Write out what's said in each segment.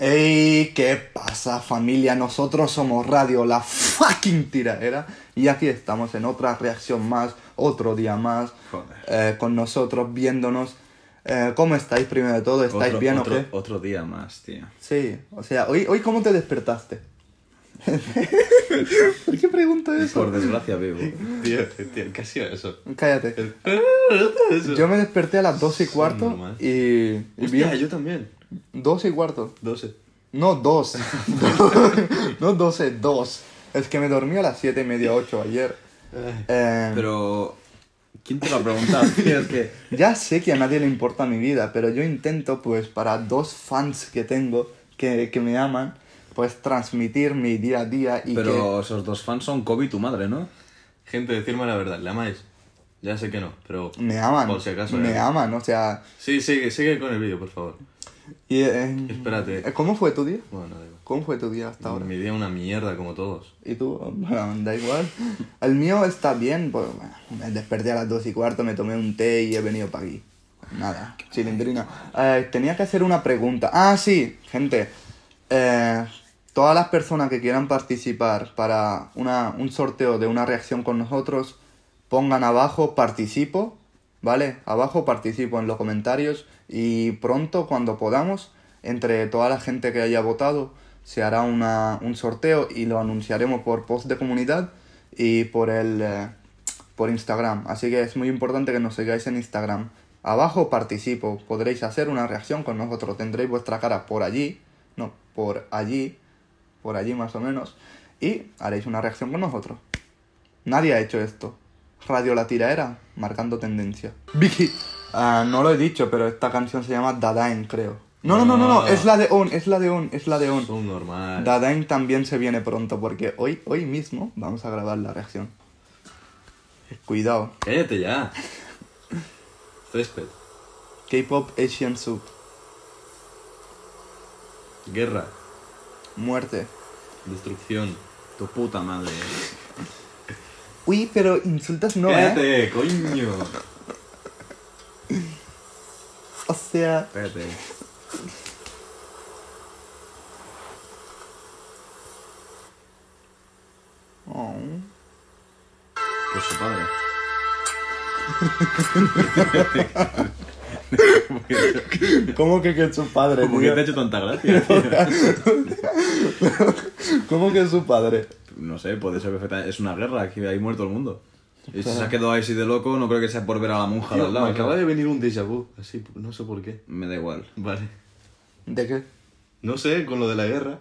¡Ey! ¿Qué pasa, familia? Nosotros somos Radio La Fucking Tiraera. Y aquí estamos en otra reacción más, otro día más, Joder. eh, con nosotros, viéndonos. Eh, ¿Cómo estáis primero de todo? ¿Estáis otro, bien otro, o qué? Otro día más, tío. Sí, o sea, ¿hoy, hoy cómo te despertaste? ¿Por qué pregunto eso? Por desgracia vivo. Tío, tío, ¿qué ha sido eso? Cállate. Yo me desperté a las 12 y cuarto y, y vi... Hostia, yo también. 12 y cuarto. 12. No, dos. no 12, dos. Es que me dormí a las 7 y media, 8 ayer. Eh, Pero... ¿Quién te lo ha preguntado? Es que... Ya sé que a nadie le importa mi vida, pero yo intento, pues, para dos fans que tengo, que, que me aman, pues, transmitir mi día a día y Pero esos dos fans son Kobe y tu madre, ¿no? Gente, decirme la verdad, ¿le amáis? Ya sé que no, pero... que me aman. Por si acaso, me eh. aman, o sea... Sí, sigue, sigue con el vídeo, por favor. Y, eh, Espérate. ¿Cómo fue tu día? Bueno, da igual. ¿Cómo fue tu día hasta ahora? Mi día una mierda, como todos. ¿Y tú? Bueno, da igual. El mío está bien, pues bueno, me desperté a las 2 y cuarto, me tomé un té y he venido para aquí. Nada, cilindrina. Eh, tenía que hacer una pregunta. Ah, sí, gente. Eh, todas las personas que quieran participar para una, un sorteo de una reacción con nosotros, pongan abajo participo, ¿vale? Abajo participo en los comentarios y pronto, cuando podamos, entre toda la gente que haya votado, se hará una, un sorteo y lo anunciaremos por post de comunidad y por el eh, por Instagram. Así que es muy importante que nos sigáis en Instagram. Abajo participo, podréis hacer una reacción con nosotros, tendréis vuestra cara por allí, no, por allí, por allí más o menos, y haréis una reacción con nosotros. Nadie ha hecho esto. Radio La Tiraera, marcando tendencia. Vicky, ah, no lo he dicho, pero esta canción se llama Dadain, creo. No, no, no, no, no, es la de On, es la de On, es la de On. Son normal. Dadain también se viene pronto porque hoy, hoy mismo vamos a grabar la reacción. Cuidado. Cállate ya. Césped. K-pop Asian Soup. Guerra. Muerte. Destrucción. Tu puta madre. Uy, pero insultas no, ¿eh? Coño. Sea, Espérate. oh. Pues su padre. ¿cómo que que es su padre? ¿Por qué te ha hecho tanta gracia? ¿Cómo que es su padre? No sé, puede ser perfectamente. Es una guerra, aquí hay muerto el mundo. Y si se ha quedado así de loco, no creo que sea por ver a la monja de Tío, al lado. me acaba de venir un déjà vu. Así, no sé por qué. Me da igual. Vale. ¿De qué? No sé, con lo de la guerra.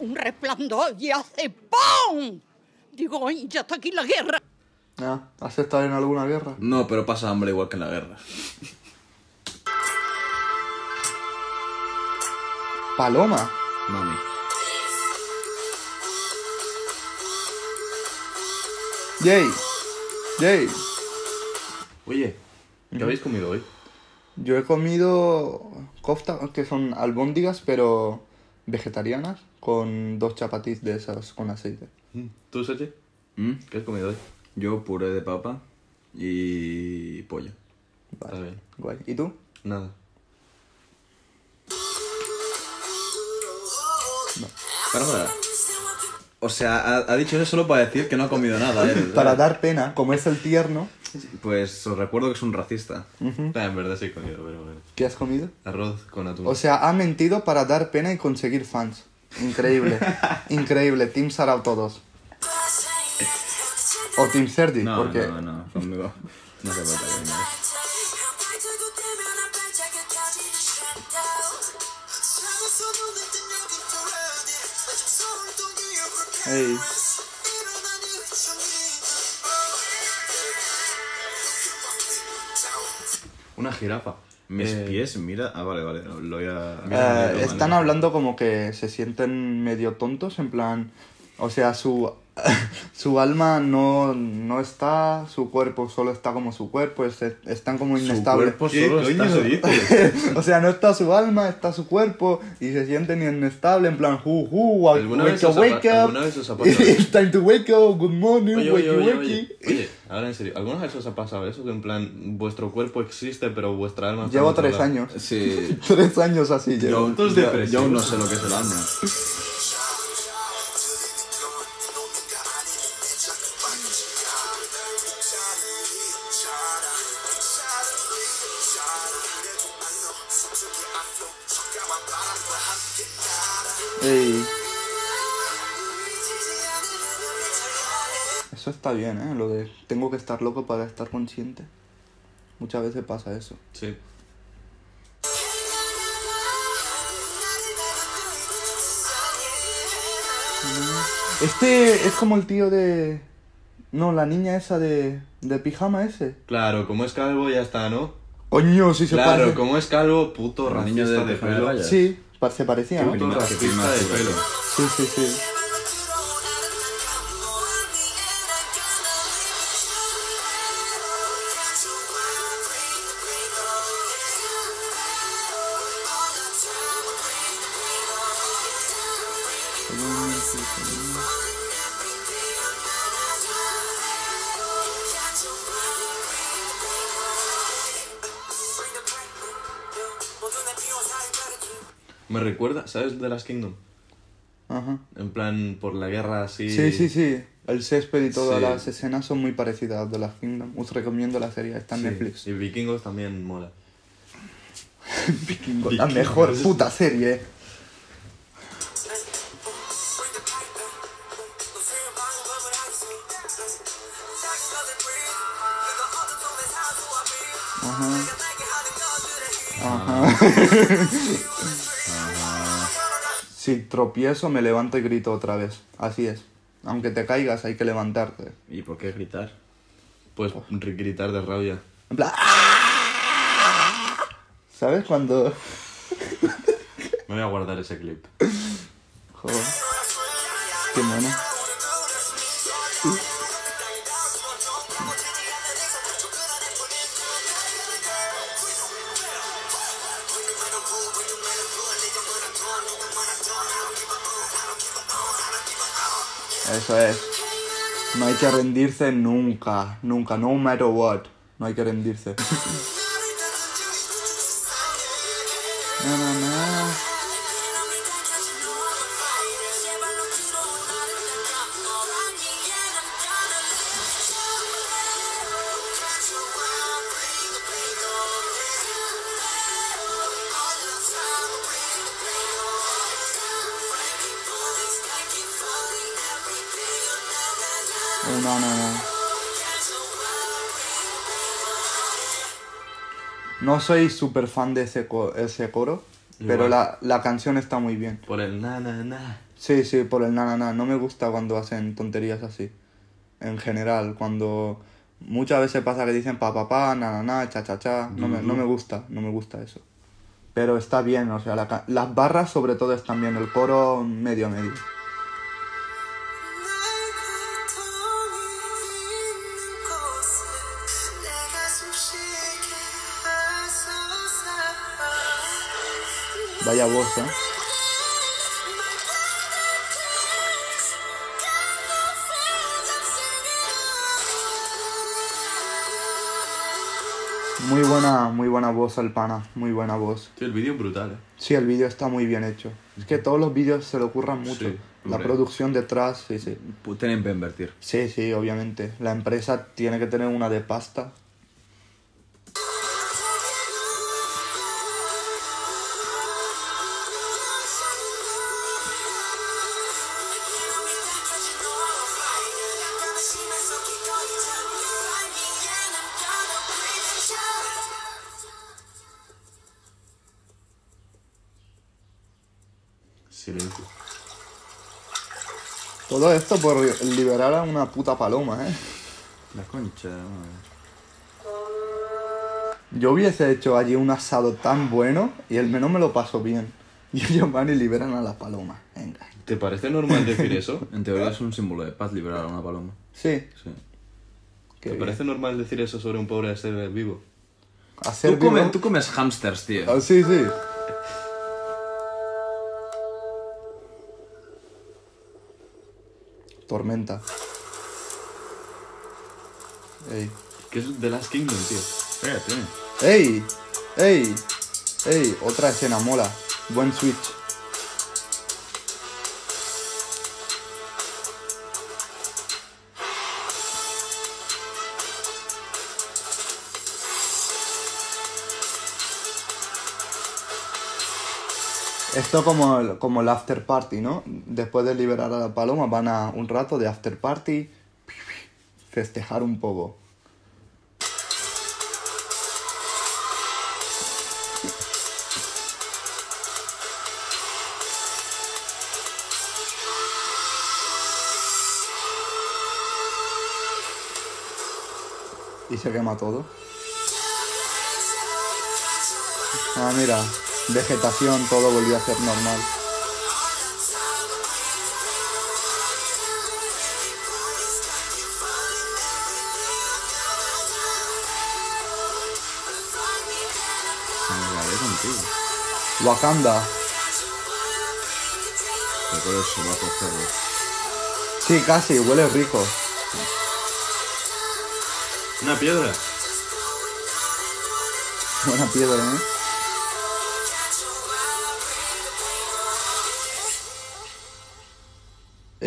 un resplandor y hace ¡pum! Digo, "Ay, ya está aquí la guerra. Ah, ¿Has estado en alguna guerra? No, pero pasa hambre igual que en la guerra. Paloma. Mami. Jay. Jay. Oye, ¿qué habéis comido hoy? Yo he comido kofta, que son albóndigas, pero vegetarianas, con dos chapatis de esas con aceite. Mm. ¿Tú, Sergio? ¿Mm? ¿Qué has comido hoy? Yo puré de papa y pollo. Está bien. Guay. ¿Y tú? Nada. Para, para. O sea, ha, ha dicho eso solo para decir que no ha comido nada. ¿eh? Para dar pena, como es el tierno, Pues os recuerdo que es un racista. Ah, en verdad sí he comido, pero bueno. ¿qué has comido? Arroz con atún. O sea, ha mentido para dar pena y conseguir fans. Increíble. Increíble. Team Sarau todos. O Team Serdi, No, porque... no, no, conmigo. No hace falta que vengáis. Ey. Una jirafa. Mis Eh, pies, mira. Ah, vale, vale. Lo voy a. Eh, están hablando como que se sienten medio tontos, en plan... O sea, su su alma no, no está, su cuerpo solo está como su cuerpo, es- están como Su inestables. cuerpo ¿Qué solo está se dice? o sea, no está su alma, está su cuerpo y se sienten inestables, en plan, hu, hu, ¿Alguna wake vez up, wake up. alguna vez os ha pasado It's time to wake up, good morning, Oye, wakey, oye, oye, wakey. oye, oye, ahora en serio, ¿alguna vez os ha pasado eso? Que en plan, vuestro cuerpo existe, pero vuestra alma Llevo tres lado? años. Sí. Tres años así llevo. Yo, yo- yo no sé lo que es el alma. Ey. Eso está bien, ¿eh? Lo de tengo que estar loco para estar consciente. Muchas veces pasa eso. Sí. Este es como el tío de... No, la niña esa de, de pijama ese. Claro, como es calvo ya está, ¿no? Coño, si se Claro, parece. como es calvo, puto La niña racista de de pelo. Sí, se parecía, ¿no? Prima- prima de pelo. Sí, sí, sí. Me recuerda, ¿sabes? De las Kingdom. Ajá. En plan, por la guerra así. Sí, sí, sí. El césped y todas Sí. las escenas son muy parecidas de las Kingdom. Os recomiendo la serie, está en Sí. Netflix. Y Vikingos también mola. Vikingo, la mejor puta serie. Ajá. Ajá. Si tropiezo, me levanto y grito otra vez. Así es. Aunque te caigas, hay que levantarte. ¿Y por qué gritar? Pues gritar de rabia. En plan. ¡ah! ¿Sabes cuando.? Me voy a guardar ese clip. Joder. Qué mono. Eso es. No hay que rendirse nunca, nunca, no matter what. No hay que rendirse. No soy súper fan de ese, co- ese coro, pero la, la canción está muy bien. Por el na na na. Sí, sí, por el na, na, na. No me gusta cuando hacen tonterías así. En general, cuando muchas veces pasa que dicen pa, pa, pa, na, na, na, cha, cha, cha. No me, no me gusta, no me gusta eso. Pero está bien, o sea, la las barras sobre todo están bien, el coro medio medio. Vaya voz, ¿eh? Muy buena, muy buena voz al pana, muy buena voz. Tío, el vídeo es brutal, eh. Sí, el vídeo está muy bien hecho. Es que todos los vídeos se le ocurran mucho. Sí, La producción detrás, sí, sí. Tienen que invertir. Sí, sí, obviamente. La empresa tiene que tener una de pasta. Silencio. Todo esto por liberar a una puta paloma, ¿eh? La concha. madre. Yo hubiese hecho allí un asado tan bueno y el menú me lo paso bien. Y ellos van y liberan a la paloma. Venga. ¿Te parece normal decir eso? En teoría es un símbolo de paz liberar a una paloma. Sí. Sí. ¿Te bien. parece normal decir eso sobre un pobre ser vivo? Hacer Tú, come- vivo- tú comes hamsters, tío. Ah, sí, sí. Tormenta. Ey. Que es The Last Kingdom, tío. Eh, tío. ¡Ey! ¡Ey! ¡Ey! Otra escena mola. Buen switch. Esto como como el after party, ¿no? Después de liberar a la paloma van a un rato de after party, festejar un poco. Y se quema todo. Ah, mira, vegetación, todo volvió a ser normal. Wakanda. Te puedes sobaco cerdo. Sí, casi, huele rico. Una piedra. Buena piedra, ¿eh?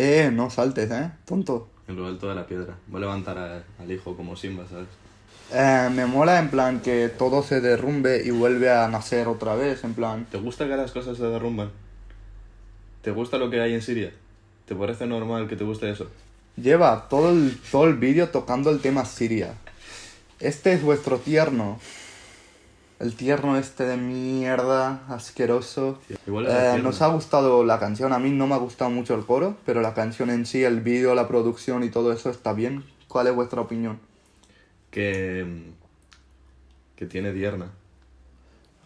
Eh, no saltes, ¿eh? Tonto. En lo alto de la piedra. Voy a levantar a- al hijo como Simba, ¿sabes? Eh, me mola en plan que todo se derrumbe y vuelve a nacer otra vez, en plan... ¿Te gusta que las cosas se derrumban? ¿Te gusta lo que hay en Siria? ¿Te parece normal que te guste eso? Lleva todo el, todo el vídeo tocando el tema Siria. Este es vuestro tierno. El tierno este de mierda, asqueroso. Igual Eh, nos ha gustado la canción, a mí no me ha gustado mucho el coro, pero la canción en sí, el vídeo, la producción y todo eso está bien. ¿Cuál es vuestra opinión? Que. que tiene tierna.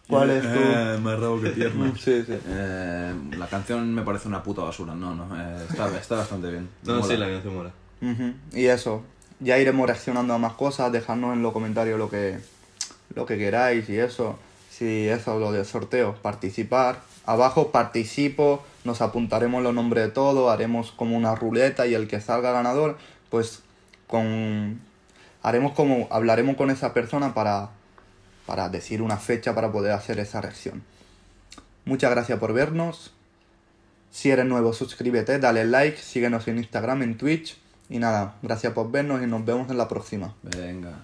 ¿Cuál es tu...? Eh, más rabo que tierno. Sí, sí. Eh, la canción me parece una puta basura. No, no. eh, está, está bastante bien. No, Mola. sí, la canción mola. Y eso, ya iremos reaccionando a más cosas, dejadnos en los comentarios lo que, lo que queráis y eso. Si eso, lo del sorteo, participar. Abajo participo, nos apuntaremos los nombres de todos, haremos como una ruleta y el que salga ganador, pues con haremos como hablaremos con esa persona para, para decir una fecha para poder hacer esa reacción. Muchas gracias por vernos. Si eres nuevo, suscríbete, dale like, síguenos en Instagram, en Twitch. Y nada, gracias por vernos y nos vemos en la próxima. Venga.